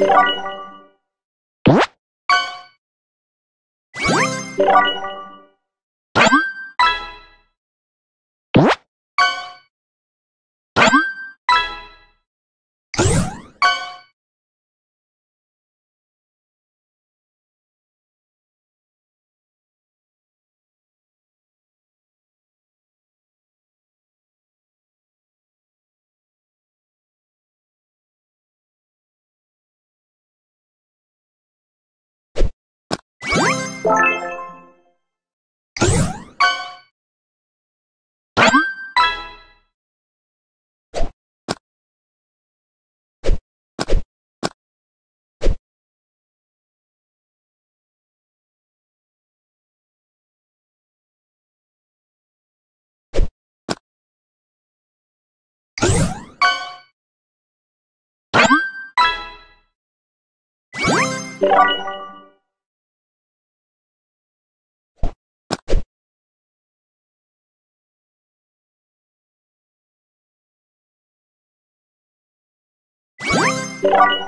you you you